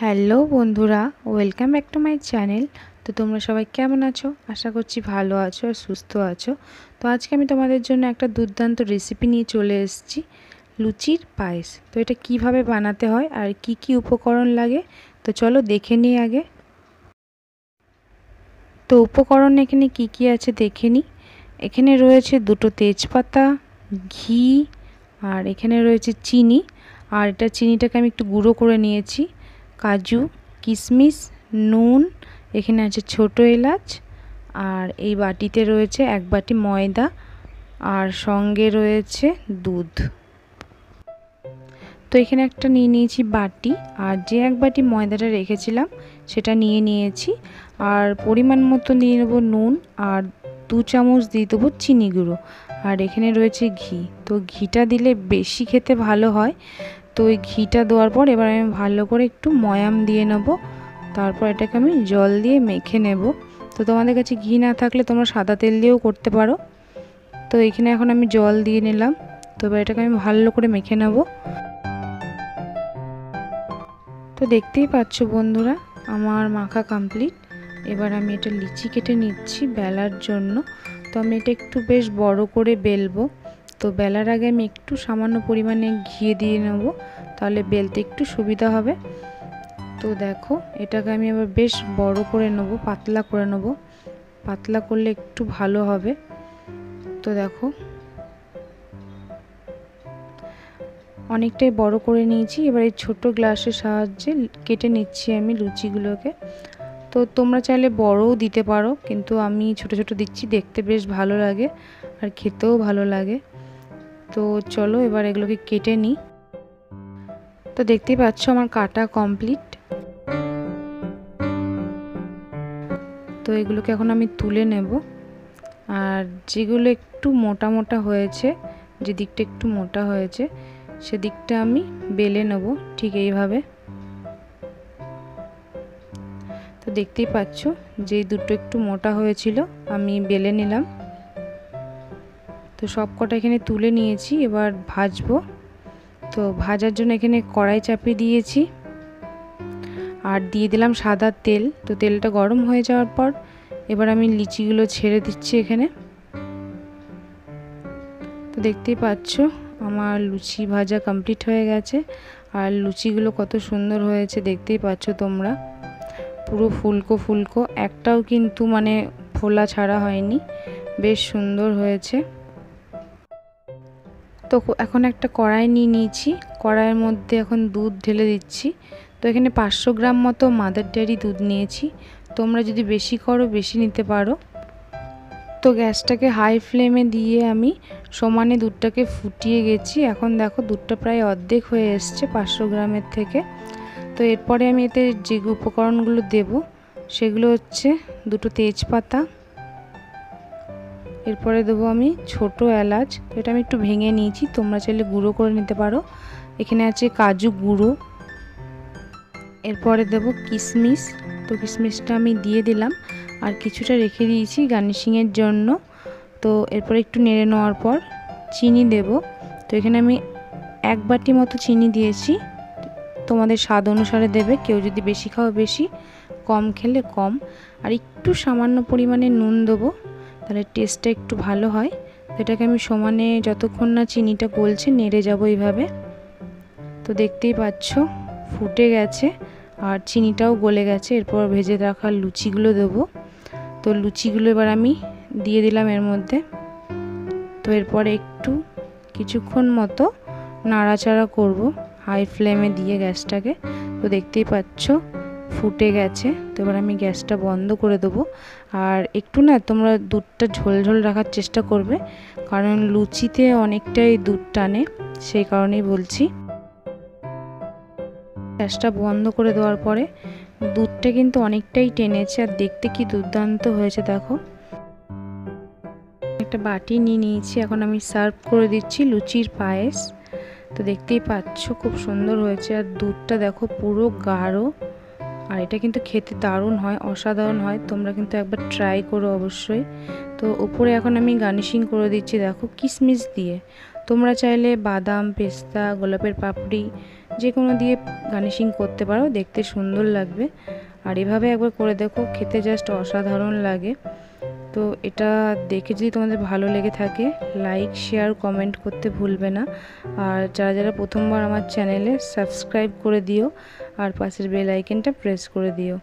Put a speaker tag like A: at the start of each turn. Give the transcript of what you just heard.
A: Hello বন্ধুরা, welcome back to my channel. তো তোমরা সবাই কেমন আছো? আশা করছি ভালো আছো আর সুস্থ আছো। তো আজকে আমি তোমাদের জন্য একটা দুর্দান্ত রেসিপি নিয়ে চলে এসেছি, লুচির পায়েস। তো এটা কীভাবে বানাতে হয় আর কি কি উপকরণ লাগে? তো চলো দেখে নিই আগে। তো উপকরণ এখানে কি কি আছে দেখে নিই। এখানে রয়েছে দুটো তেজপাতা, ঘি, আর এখানে রয়েছে চিনি। আর এটা চিনিটাকে আমি একটু গুঁড়ো করে নিয়েছি। কাজু কিশমিশ নুন, এখানে আছে ছোট এলাচ, আর এই বাটিতে রয়েছে এক বাটি ময়দা, আর সঙ্গে রয়েছে দুধ। তো এখানে একটা নিয়ে নিয়েছি বাটি, আর যে এক বাটি ময়দাটা রেখেছিলাম, সেটা নিয়ে নিয়েছি। আর পরিমাণ মতো নিয়ে নেব নুন, আর দু চামচ দিয়ে দেবো চিনি গুঁড়ো। আর এখানে রয়েছে ঘি, তো ঘিটা দিলে বেশি খেতে ভালো হয়। তো ওই ঘিটা দেওয়ার পর এবার আমি ভালো করে একটু ময়াম দিয়ে নেব। তারপর এটাকে আমি জল দিয়ে মেখে নেব। তো তোমাদের কাছে ঘি না থাকলে তোমরা সাদা তেল দিয়েও করতে পারো। তো এখানে এখন আমি জল দিয়ে নিলাম। তো এবার এটাকে আমি ভালো করে মেখে নেব। তো দেখতেই পাচ্ছ বন্ধুরা, আমার মাখা কমপ্লিট এবার আমি এটা লিচি কেটে নিচ্ছি বেলার জন্য। তো আমি এটা একটু বেশ বড় করে বেলবো। তো বেলার আগে আমি একটু সামান্য পরিমাণে ঘিয়ে দিয়ে নেব, তাহলে বেলতে একটু সুবিধা হবে। তো দেখো, এটাকে আমি আবার বেশ বড় করে নেব, পাতলা করে নেব। পাতলা করলে একটু ভালো হবে। তো দেখো, অনেকটাই বড় করে নিয়েছি। এবার এই ছোটো গ্লাসের সাহায্যে কেটে নিচ্ছি আমি লুচিগুলোকে। তো তোমরা চাইলে বড়ও দিতে পারো, কিন্তু আমি ছোট ছোট দিচ্ছি, দেখতে বেশ ভালো লাগে আর খেতেও ভালো লাগে। তো চলো এবার এগুলোকে কেটে নিই। তো দেখতেই পাচ্ছ আমার কাটা কমপ্লিট তো এগুলোকে এখন আমি তুলে নেব। আর যেগুলো একটু মোটা মোটা হয়েছে, যে দিকটা একটু মোটা হয়েছে, সেদিকটা আমি বেলে নেব ঠিক এইভাবে। তো দেখতেই পাচ্ছ যে দুটো একটু মোটা হয়েছিল, আমি বেলে নিলাম। তো সব কটা এখানে তুলে নিয়েছি, এবার ভাজবো। তো ভাজার জন্য এখানে কড়াই চাপিয়ে দিয়েছি। আর দিয়ে দিলাম সাদা তেল, তো তেলটা গরম হয়ে যাওয়ার পর এবার আমি লিচিগুলো ছেড়ে দিচ্ছি এখানে। তো দেখতেই পাচ্ছ, আমার লুচি ভাজা কমপ্লিট হয়ে গেছে। আর লুচিগুলো কত সুন্দর হয়েছে, দেখতেই পাচ্ছ তোমরা। পুরো ফুলকো ফুলকো, একটাও কিন্তু মানে ফোলা ছাড়া হয়নি। বেশ সুন্দর হয়েছে। তো এখন একটা কড়াই নিয়ে নিয়েছি। কড়াইয়ের মধ্যে এখন দুধ ঢেলে দিচ্ছি। তো এখানে পাঁচশো গ্রাম মতো মাদার ডেয়ারি দুধ নিয়েছি। তোমরা যদি বেশি করো, বেশি নিতে পারো। তো গ্যাসটাকে হাই ফ্লেমে দিয়ে আমি সমানে দুধটাকে ফুটিয়ে গেছি। এখন দেখো দুধটা প্রায় অর্ধেক হয়ে এসছে পাঁচশো গ্রামের থেকে। তো এরপরে আমি এতে যে উপকরণগুলো দেব, সেগুলো হচ্ছে দুটো তেজপাতা এরপরে দেবো আমি ছোট এলাচ। এটা আমি একটু ভেঙে নিয়েছি, তোমরা চাইলে গুঁড়ো করে নিতে পারো। এখানে আছে কাজু গুঁড়ো। এরপরে দেবো কিশমিশ তো কিশমিশটা আমি দিয়ে দিলাম। আর কিছুটা রেখে দিয়েছি গার্নিশিংয়ের জন্য। তো এরপরে একটু নেড়ে নেওয়ার পর চিনি দেব। তো এখানে আমি এক বাটি মতো চিনি দিয়েছি। তোমাদের স্বাদ অনুসারে দেবে, কেউ যদি বেশি খাও বেশি, কম খেলে কম। আর একটু সামান্য পরিমাণে নুন দেবো। তাহলে টেস্টটা একটু ভালো হয়। এটাকে আমি সমানে যতক্ষণ না চিনিটা গলছে, নেড়ে যাব এইভাবে। তো দেখতেই পাচ্ছ, ফুটে গেছে আর চিনিটাও গলে গেছে। এরপর ভেজে রাখা লুচিগুলো দেবো। তো লুচিগুলো এবার আমি দিয়ে দিলাম এর মধ্যে। তো এরপরে একটু কিছুক্ষণ মতো নাড়াচাড়া করব, হাই ফ্লেমে দিয়ে গ্যাসটাকে। তো দেখতেই পাচ্ছ ফুটে গেছে, তো এবার আমি গ্যাসটা বন্ধ করে দেবো। আর একটু না তোমরা দুধটা ঝোল ঝোল রাখার চেষ্টা করবে, কারণ লুচিতে অনেকটাই দুধ টানে, সেই কারণেই বলছি। গ্যাসটা বন্ধ করে দেওয়ার পরে দুধটা কিন্তু অনেকটাই টেনেছে, আর দেখতে কি দুর্দান্ত হয়েছে, দেখো। একটা বাটি নিয়ে নিয়েছি, এখন আমি সার্ভ করে দিচ্ছি লুচির পায়েস। তো দেখতেই পাচ্ছ, খুব সুন্দর হয়েছে, আর দুধটা দেখো পুরো গাঢ়। আর এটা কিন্তু খেতে দারুণ হয়, অসাধারণ হয়। তোমরা কিন্তু একবার ট্রাই করো অবশ্যই। তো উপরে এখন আমি গার্নিশিং করে দিচ্ছি, দেখো কিশমিশ দিয়ে। তোমরা চাইলে বাদাম, পেস্তা, গোলাপের পাপড়ি যে কোনো দিয়ে গার্নিশিং করতে পারো, দেখতে সুন্দর লাগবে। আর এভাবে একবার করে দেখো, খেতে জাস্ট অসাধারণ লাগে। তো এটা দেখে যদি তোমাদের ভালো লেগে থাকে লাইক শেয়ার কমেন্ট করতে ভুলবে না। আর যারা যারা প্রথমবার আমার চ্যানেলে সাবস্ক্রাইব করে দিও আর পাশের বেল আইকনটা প্রেস করে দিও।